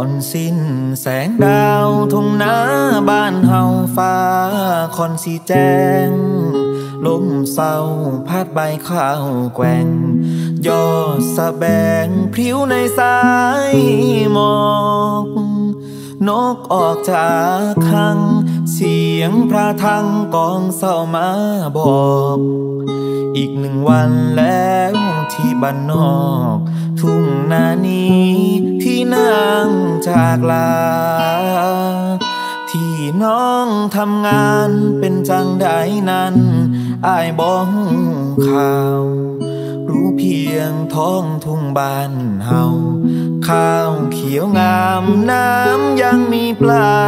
อนสิ้นแสงดาวทุ่งนาบ้านเฮาฟ้าคอนสีแจ้ง ลมเศร้าพัดใบข้าวแกว่งยอดสะแบงพริ้วในสายหมอกนกออกจากคัง เสียงพระทังกองเศร้ามาบอก อีกหนึ่งวันแล้วที่บ้านนอก ทุ่งนานี้ ที่นางจากลา ที่น้องทำงานเป็นจังใดนั้นอายบอกข่าว รู้เพียงท้องทุ่งบ้านเฮาข้าวเขียวงามน้ำยังมีปลา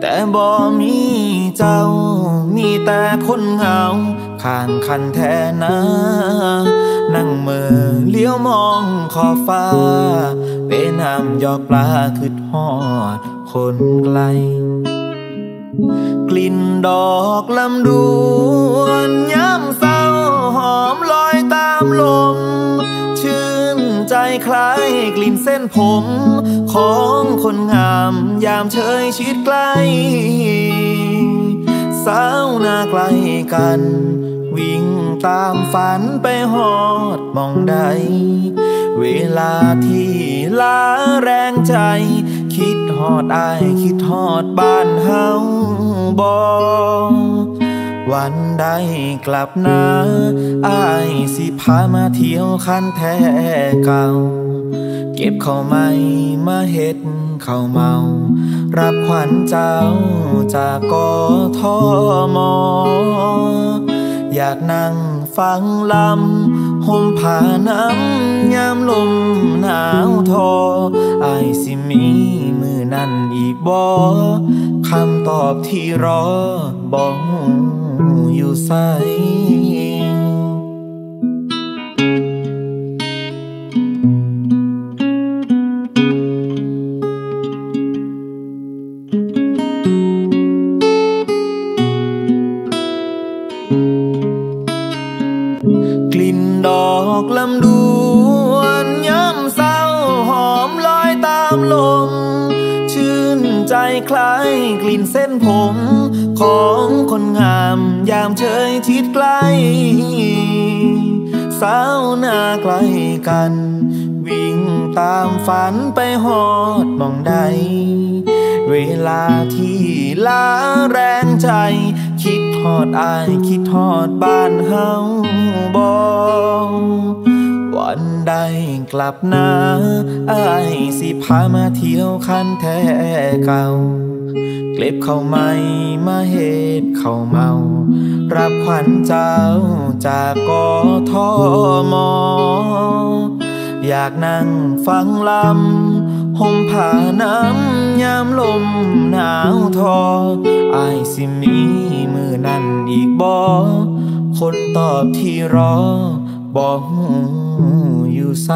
แต่บ่มีเจ้ามีแต่คนเหงาข้างคันแทนนะ นั่งเมือเลี้ยวมองขอบฟ้า เป็นน้ำยอกปลาคือทอดคนไกล กลิ่นดอกลำดวนย้ำเศร้าหอมลอยตามลม ชื่นใจคล้ายกลิ่นเส้นผม ของคนงามยามเชยชิดใกล้ สาวหน้าใกลกัน วิ่งตามฝันไปหอดมองใด เวลาที่ลาแรงใจ คิดหอดอายคิดหอดบ้านเฮาบอวันใดกลับนาอายสิพามาเที่ยวคันแท้เก่า เก็บข้าวไม่มาเฮ็ดข้าวเมา รับขวัญเจ้าจากกทม อยากนั่งฟังลำห่มผ้าน้ำยามลมหนาวทออสิมีมือนั่นอีกบ่คำตอบที่รอบอกอยู่ใส ลิ่นดอกลำดวนย้ำเศร้าหอมลอยตามลม ชื่นใจคล้ายกลิ่นเส้นผม ของคนงามยามเชยชิดใกล้สาวหน้าใกล้กัน วิ่งตามฝันไปหอดมองใด เวลาที่ลาแรงใจ คิดทอดอายคิดทอดบ้านเฮาบอวันใดกลับนาอายสิพามาเที่ยวคันแท้เก่า เกล็บเข้าวไม่มาเฮ็ดเข้าวเมา รับขวัญเจ้าจากกอทอมอยากนั่งฟังลำ ห่มผ้าน้ำยามลมหนาวทออายสิมีมือนั่นอีกบ่คนตอบที่รอบอกอยู่ใส